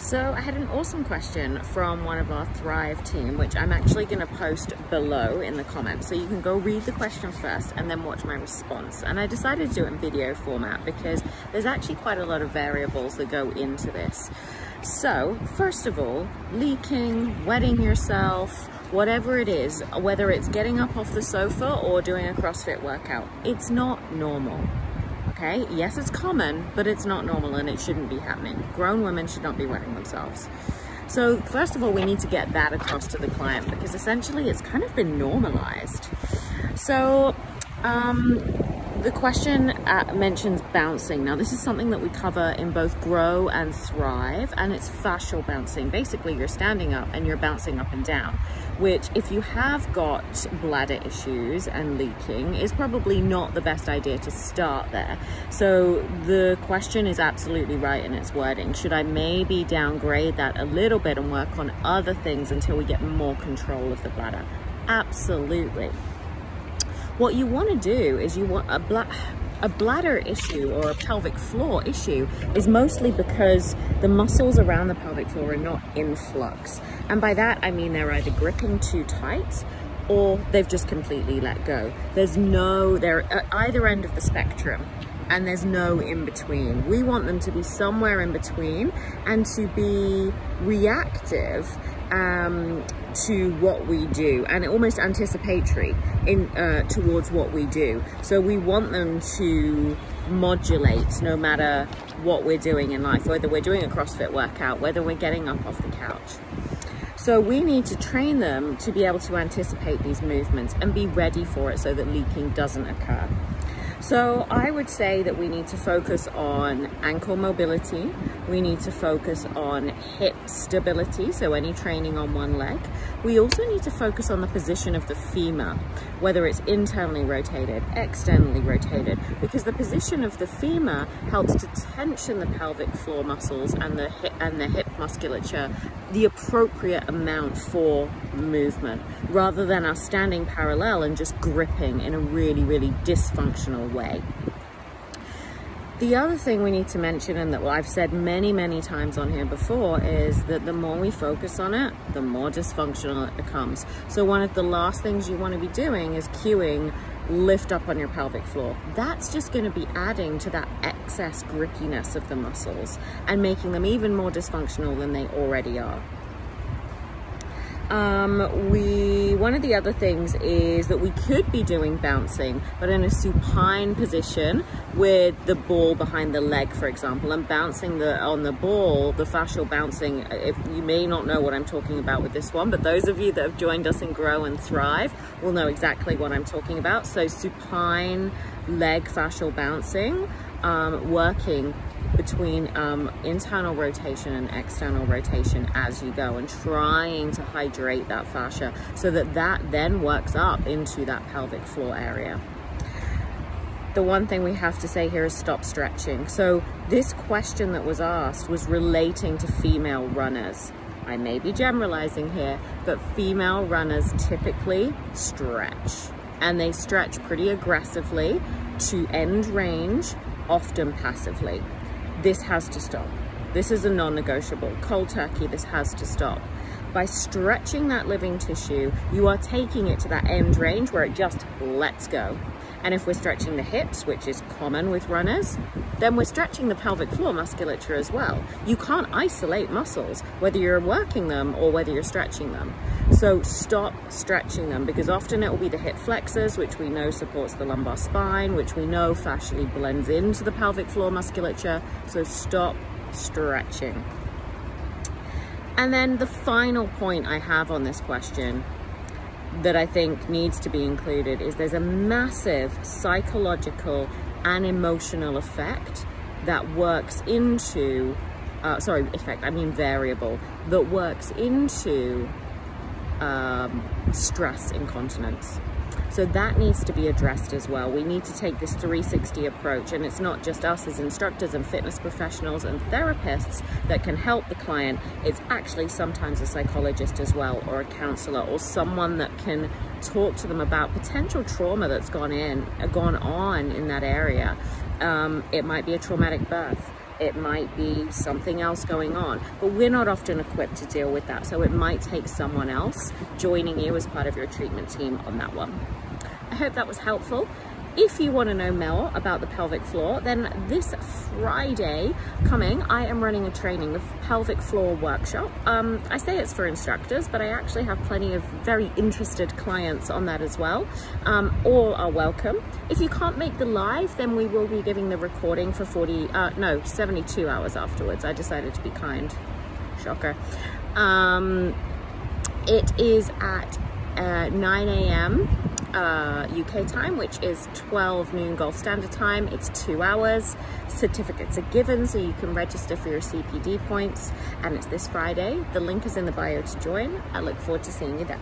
So I had an awesome question from one of our Thrive team, which I'm actually going to post below in the comments. So you can go read the question first and then watch my response. And I decided to do it in video format because there's actually quite a lot of variables that go into this. So first of all, leaking, wetting yourself, whatever it is, whether it's getting up off the sofa or doing a CrossFit workout, it's not normal okay? Yes, it's common, but it's not normal and it shouldn't be happening. Grown women should not be wetting themselves. So first of all, we need to get that across to the client because essentially it's kind of been normalized. So um, the question uh, mentions bouncing. Now, this is something that we cover in both Grow and Thrive, and it's fascial bouncing. Basically, you're standing up and you're bouncing up and down, which, if you have got bladder issues and leaking, is probably not the best idea to start there. So, the question is absolutely right in its wording. Should I maybe downgrade that a little bit and work on other things until we get more control of the bladder? Absolutely. What you want to do is you want a bla a bladder issue or a pelvic floor issue is mostly because the muscles around the pelvic floor are not in flux. And by that, I mean they're either gripping too tight or they've just completely let go. There's no, they're at either end of the spectrum and there's no in between. We want them to be somewhere in between and to be reactive um, to what we do and almost anticipatory in uh, towards what we do. So we want them to modulate no matter what we're doing in life, whether we're doing a CrossFit workout, whether we're getting up off the couch. So we need to train them to be able to anticipate these movements and be ready for it so that leaking doesn't occur. So I would say that we need to focus on ankle mobility. We need to focus on hip stability, so any training on one leg. We also need to focus on the position of the femur, whether it's internally rotated, externally rotated, because the position of the femur helps to tension the pelvic floor muscles and the hip, and the hip musculature the appropriate amount for movement, rather than us standing parallel and just gripping in a really, really dysfunctional way. The other thing we need to mention, and that I've said many, many times on here before, is that the more we focus on it, the more dysfunctional it becomes. So one of the last things you want to be doing is cueing lift up on your pelvic floor. That's just going to be adding to that excess grippiness of the muscles and making them even more dysfunctional than they already are. Um, we one of the other things is that we could be doing bouncing, but in a supine position with the ball behind the leg, for example, and bouncing the on the ball, the fascial bouncing. If you may not know what I'm talking about with this one, but those of you that have joined us in Grow and Thrive will know exactly what I'm talking about. So supine leg fascial bouncing, um, working between um, internal rotation and external rotation as you go and trying to hydrate that fascia so that that then works up into that pelvic floor area. The one thing we have to say here is stop stretching. So this question that was asked was relating to female runners. I may be generalizing here, but female runners typically stretch and they stretch pretty aggressively to end range, often passively. This has to stop. This is a non-negotiable. Cold turkey, this has to stop. By stretching that living tissue, you are taking it to that end range where it just lets go. And if we're stretching the hips, which is common with runners, then we're stretching the pelvic floor musculature as well. You can't isolate muscles, whether you're working them or whether you're stretching them. So stop stretching them because often it will be the hip flexors, which we know supports the lumbar spine, which we know fascially blends into the pelvic floor musculature. So stop stretching. And then the final point I have on this question that I think needs to be included is there's a massive psychological and emotional effect that works into, uh, sorry, effect, I mean variable, that works into um, stress incontinence. So that needs to be addressed as well. We need to take this 360 approach and it's not just us as instructors and fitness professionals and therapists that can help the client. It's actually sometimes a psychologist as well or a counselor or someone that can talk to them about potential trauma that's gone in, gone on in that area. Um, it might be a traumatic birth it might be something else going on. But we're not often equipped to deal with that. So it might take someone else joining you as part of your treatment team on that one. I hope that was helpful. If you want to know more about the pelvic floor, then this Friday coming, I am running a training, the pelvic floor workshop. Um, I say it's for instructors, but I actually have plenty of very interested clients on that as well. Um, all are welcome. If you can't make the live, then we will be giving the recording for 40, uh, no, 72 hours afterwards. I decided to be kind. Shocker. Um, it is at uh, 9 a.m uh, UK time, which is 12 noon Gulf Standard Time. It's two hours. Certificates are given so you can register for your CPD points and it's this Friday. The link is in the bio to join. I look forward to seeing you there.